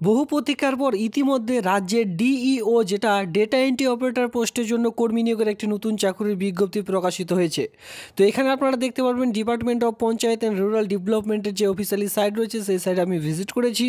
বহু প্রতীক্ষার পর ইতিমধ্যে রাজ্যের ডিইও, যেটা ডেটা এন্ট্রি অপারেটর পোস্টের জন্য কর্মী নিয়োগের একটি নতুন চাকরির বিজ্ঞপ্তি প্রকাশিত হয়েছে। তো এখানে আপনারা দেখতে পারবেন department of panchayat and rural ডেভেলপমেন্টের যে অফিসিয়ালি সাইট রয়েছে, সেই সাইটে আমি ভিজিট করেছি।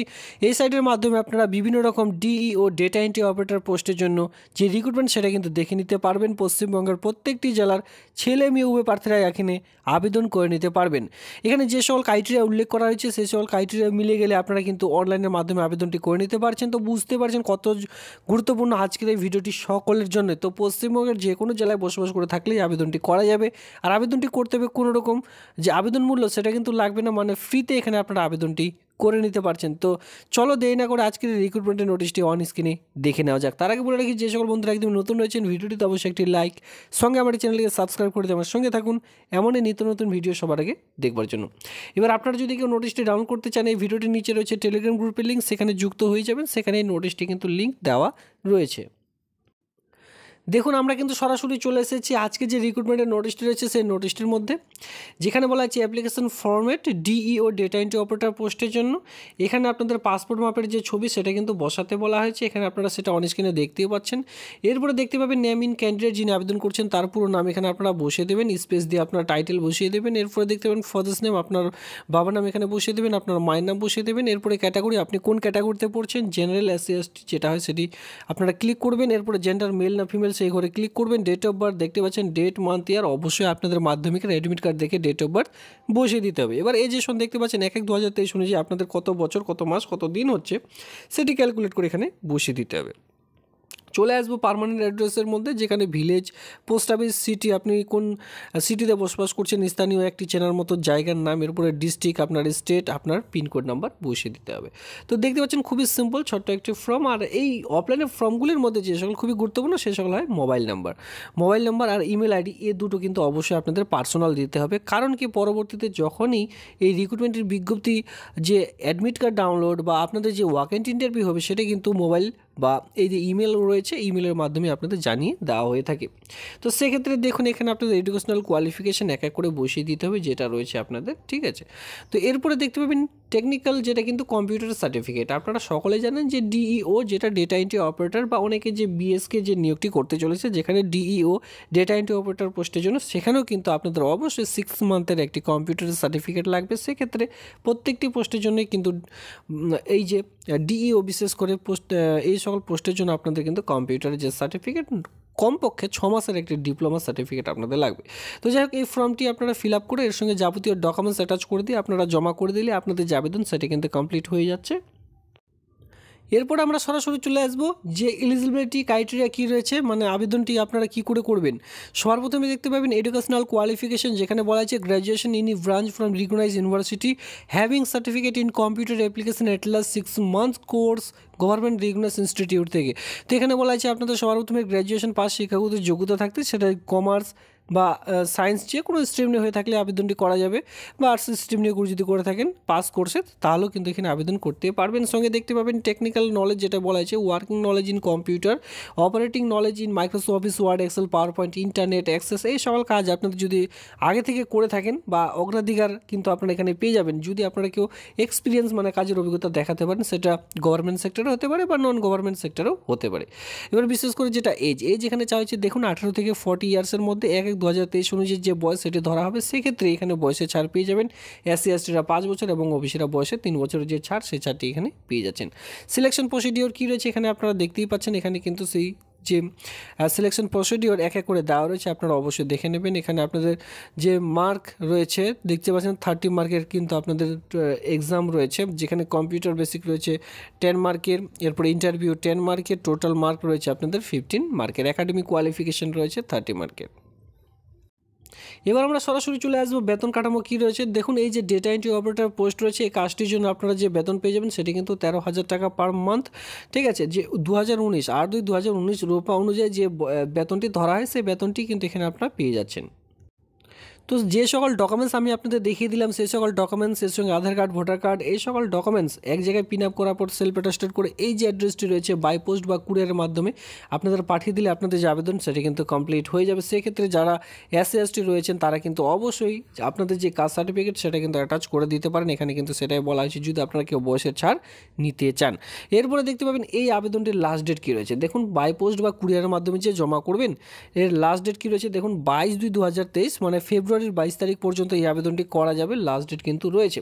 এই সাইটের মাধ্যমে আপনারা বিভিন্ন রকম ডিইও ডেটা এন্ট্রি অপারেটর পোস্টের জন্য যে রিক্রুটমেন্ট সেটা কিন্তু দেখে নিতে পারবেন। পশ্চিমবঙ্গের প্রত্যেকটি জেলার ছেলে মেয়ে উভয় প্রার্থীরা এখানে আবেদন করে নিতে পারবেন। এখানে যে সকল ক্রাইটেরিয়া উল্লেখ করা হয়েছে, সেই সকল ক্রাইটেরিয়া মিলে গেলে আপনারা কিন্তু অনলাইনের মাধ্যমে আবেদনটি করে নিতে পারছেন, তো বুঝতে পারছেন কত গুরুত্বপূর্ণ আজকের এই ভিডিওটি সকলের জন্য। তো পশ্চিমবঙ্গের যে কোনো জেলায় বসবাস করে থাকলেই আবেদনটি করা যাবে। আর আবেদনটি করতে হবে কোনো রকম যে আবেদন মূল্য সেটা কিন্তু লাগবে না মানে ফ্রিতে এখানে আপনারা আবেদনটি করে নিতে পারছেন। তো চলো দেরি না করে আজকের রিক্রুটমেন্টের নোটিশটি অন স্ক্রিনে দেখে নেওয়া যাক। তার আগে বলে রাখি, যে সকল বন্ধুরা একদম নতুন রয়েছেন, ভিডিওটিতে অবশ্যই একটি লাইক সঙ্গে আমার চ্যানেলকে সাবস্ক্রাইব করে আমার সঙ্গে থাকুন। এমনই নিত্য নতুন ভিডিও সবার আগে দেখবার জন্য। এবার আপনারা যদি কেউ নোটিশটি ডাউনলোড করতে চান, এই ভিডিওটির নিচে রয়েছে টেলিগ্রাম গ্রুপের লিঙ্ক সেখানে যুক্ত হয়ে যাবেন। সেখানে এই নোটিশটি কিন্তু লিঙ্ক দেওয়া রয়েছে। দেখুন, আমরা কিন্তু সরাসরি চলে এসেছি আজকে যে রিক্রুটমেন্টের নোটিশটি রয়েছে, সেই নোটিশটির মধ্যে। যেখানে বলা আছে application format D E O data entry operator পোস্টের জন্য। এখানে আপনাদের পাসপোর্ট মাপের যে ছবি, সেটা কিন্তু বসাতে বলা হয়েছে। এখানে আপনারা সেটা অন স্ক্রিনে দেখতেই পাচ্ছেন। এরপরে দেখতে পাবেন নেম ইন ক্যান্ডিডেট যিনি আবেদন করছেন, তার পুরো নাম এখানে আপনারা বসিয়ে দেবেন। স্পেস দিয়ে আপনার টাইটেল বসিয়ে দেবেন। এরপরে দেখতে পাবেন ফাদার্স নেম আপনার বাবার নাম এখানে বসিয়ে দেবেন, আপনার মায়ের নাম বসিয়ে দেবেন। এরপরে ক্যাটাগরি আপনি কোন ক্যাটাগরিতে পড়ছেন জেনারেল এস যেটা হয় সেটি আপনারা ক্লিক করবেন। এরপরে জেন্ডার মেল না ফিমেল সেই ঘরে ক্লিক করবেন ডেট অফ বার্থ দেখতে পাচ্ছেন ডেট মান্থ ইয়ার অবশ্যই আপনাদের মাধ্যমিকের অ্যাডমিট কার্ড দেখে ডেট অফ বার্থ বসিয়ে দিতে হবে। এবার এই যে সব দেখতে পাচ্ছেন এক এক দু হাজার তেইশ অনুযায়ী আপনাদের কত বছর, কত মাস, কত দিন হচ্ছে, সেটি ক্যালকুলেট করে এখানে বসিয়ে দিতে হবে। চলে আসব পারমানেন্ট অ্যাড্রেসের মধ্যে, যেখানে ভিলেজ পোস্ট অফিস সিটি আপনি কোন সিটিতে বসবাস করছেন, স্থানীয় একটি চেনার মতো জায়গার নাম, এর উপরে ডিস্ট্রিক্ট আপনার স্টেট আপনার পিনকোড নাম্বার বসিয়ে দিতে হবে। তো দেখতে পাচ্ছেন খুবই সিম্পল ছোট্ট একটি ফর্ম আর এই অফলাইনের ফর্মগুলির মধ্যে যে সকল, খুবই গুরুত্বপূর্ণ, সে সকল হয় মোবাইল নাম্বার মোবাইল নাম্বার আর ইমেল আইডি এ দুটো কিন্তু অবশ্যই আপনাদের পার্সোনাল দিতে হবে। কারণ কি, পরবর্তীতে যখনই এই রিক্রুটমেন্টের বিজ্ঞপ্তি যে অ্যাডমিট কার্ড ডাউনলোড বা আপনাদের যে ওয়াক এন্ড ইন্টারভিউ হবে, সেটা কিন্তু মোবাইল বা এই যে ইমেল রয়েছে ইমেলের মাধ্যমে আপনাদের জানিয়ে দেওয়া হয়ে থাকে। তো সেক্ষেত্রে দেখুন, এখানে আপনাদের এডুকেশনাল কোয়ালিফিকেশান এক এক করে বসিয়ে দিতে হবে, যেটা রয়েছে আপনাদের, ঠিক আছে? তো এরপরে দেখতে পাবেন টেকনিক্যাল যেটা কিন্তু কম্পিউটার সার্টিফিকেট আপনারা সকলে জানেন যে ডিইও যেটা ডেটা এন্ট্রি অপারেটর বা অনেকে যে বিএসকে যে নিয়োগটি করতে চলেছে, যেখানে ডিইও ডেটা এন্ট্রি অপারেটর পোস্টের জন্য, সেখানেও কিন্তু আপনাদের অবশ্যই সিক্স মান্থের একটি কম্পিউটার সার্টিফিকেট লাগবে। সেক্ষেত্রে প্রত্যেকটি পোস্টের জন্যই কিন্তু এই যে ডিইও বিশেষ করে পোস্ট এই সকল পোস্টের জন্য আপনাদের কিন্তু কম্পিউটারের যে সার্টিফিকেট কমপক্ষে ছ মাসের একটি ডিপ্লোমা সার্টিফিকেট আপনাদের লাগবে। তো যাই হোক, এই ফর্মটি আপনারা ফিল আপ করে এর সঙ্গে যাবতীয় ডকুমেন্টস অ্যাটাচ করে দিয়ে আপনারা জমা করে দিলে আপনাদের যে আবেদন, সেটি কিন্তু কমপ্লিট হয়ে যাচ্ছে। এরপর আমরা সরাসরি চলে আসব যে এলিজিবিলিটি ক্রাইটেরিয়া কী রয়েছে মানে আবেদনটি আপনারা কি করে করবেন। সবার প্রথমে দেখতে পাবেন এডুকেশনাল কোয়ালিফিকেশন যেখানে বলা আছে graduation in E branch from recognise university having certificate in computer application at least six month course government recognise institute থেকে। তো এখানে বলা আছে আপনাদের সবার প্রথমে গ্র্যাজুয়েশন পাস শিক্ষাগত যোগ্যতা থাকতে, সেটা কমার্স বা সায়েন্স যে কোনো স্ট্রিম নিয়ে হয়ে থাকলে আবেদনটি করা যাবে বা আর্টস স্ট্রিম নিয়ে যদি করে থাকেন পাস কোর্সে তাহলেও কিন্তু এখানে আবেদন করতে পারবেন। সঙ্গে দেখতে পাবেন টেকনিক্যাল নলেজ যেটা বলা হয়েছে working knowledge in computer operating knowledge in Microsoft Office Word Excel PowerPoint internet access এই সকল কাজ আপনাদের যদি আগে থেকে করে থাকেন বা অগ্রাধিকার কিন্তু আপনারা এখানে পেয়ে যাবেন। যদি আপনারা কেউ এক্সপিরিয়েন্স মানে কাজের অভিজ্ঞতা দেখাতে পারেন, সেটা গভর্নমেন্ট সেক্টরে হতে পারে বা নন গভর্নমেন্ট সেক্টরেও হতে পারে। এবার বিশেষ করে যেটা এজ এজ এখানে চাওয়া হচ্ছে দেখুন আঠারো থেকে ফর্টি ইয়ার্সের মধ্যে এক এক দু হাজার তেইশ অনুযায়ী যে বয়স সেটি ধরা হবে, সেক্ষেত্রে এখানে বয়সে ছাড় পেয়ে যাবেন। এসসি এসটিরা পাঁচ বছর এবং ওবিসিরা বয়সে তিন বছরের যে ছাড়, সেই ছাড়টি এখানে পেয়ে যাচ্ছেন। সিলেকশন প্রসিডিওর কী রয়েছে এখানে আপনারা দেখতেই পাচ্ছেন। এখানে কিন্তু সেই যে সিলেকশন প্রসিডিওর এক এক করে দেওয়া রয়েছে, আপনারা অবশ্যই দেখে নেবেন। এখানে আপনাদের যে মার্ক রয়েছে, দেখতে পাচ্ছেন থার্টি মার্কের কিন্তু আপনাদের এক্সাম রয়েছে। যেখানে কম্পিউটার বেসিক রয়েছে টেন মার্কের এরপরে ইন্টারভিউ টেন মার্কের টোটাল মার্ক রয়েছে আপনাদের ফিফটিন মার্কের একাডেমিক কোয়ালিফিকেশন রয়েছে থার্টি মার্কের এবার আমরা সরাসরি চলে আসব বেতন কাঠামো কী রয়েছে। দেখুন, এই যে ডেটা এন্ট্রি অপারেটর পোস্ট রয়েছে, এই কাজটির জন্য আপনারা যে বেতন পেয়ে যাবেন সেটি কিন্তু তেরো হাজার টাকা পার মান্থ ঠিক আছে, যে দু হাজার উনিশ আর দুই দু হাজার উনিশ রূপা অনুযায়ী যে বেতনটি ধরা হয়, সেই বেতনটি কিন্তু এখানে আপনারা পেয়ে যাচ্ছেন। তো যে সকল ডকুমেন্টস আমি আপনাদের দেখিয়ে দিলাম, সেই সকল ডকুমেন্টস এর সঙ্গে আধার কার্ড ভোটার কার্ড এই সকল ডকুমেন্টস এক জায়গায় পিন আপ করার পর সেলফ অ্যাটাস্টেড করে এই যে অ্যাড্রেসটি রয়েছে বাই পোস্ট বা কুরিয়ারের মাধ্যমে আপনাদের পাঠিয়ে দিলে আপনাদের যে আবেদন সেটি কিন্তু কমপ্লিট হয়ে যাবে। সেক্ষেত্রে যারা এসসি এসটি রয়েছেন, তারা কিন্তু অবশ্যই আপনাদের যে কাস্ট সার্টিফিকেট সেটা কিন্তু অ্যাটাচ করে দিতে পারেন। এখানে কিন্তু সেটাই বলা হয়েছে, যদি আপনারা কেউ বয়সের ছাড় নিতে চান। এরপরে দেখতে পাবেন এই আবেদনটির লাস্ট ডেট কী রয়েছে। দেখুন বাই পোস্ট বা কুরিয়ারের মাধ্যমে যে জমা করবেন, এর লাস্ট ডেট কী রয়েছে? দেখুন, বাইশ দুই দু মানে ফেব্রুয়ারির বাইশ তারিখ পর্যন্ত এই আবেদনটি করা যাবে লাস্ট ডেট কিন্তু রয়েছে।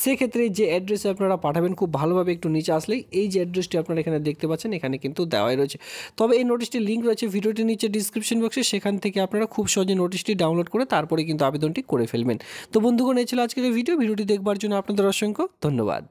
সেক্ষেত্রে যে অ্যাড্রেসে আপনারা পাঠাবেন, খুব ভালোভাবে একটু নিচে আসলেই এই যে অ্যাড্রেসটি আপনারা এখানে দেখতে পাচ্ছেন, এখানে কিন্তু দেওয়াই রয়েছে। তবে এই নোটিশটির লিঙ্ক রয়েছে ভিডিওটির নিচে ডিসক্রিপশন বক্সে সেখান থেকে আপনারা খুব সহজে নোটিশটি ডাউনলোড করে তারপরে কিন্তু আবেদনটি করে ফেলবেন। তো বন্ধুগণ, এই ছিল আজকের ভিডিও ভিডিওটি দেখবার জন্য আপনাদের অসংখ্য ধন্যবাদ।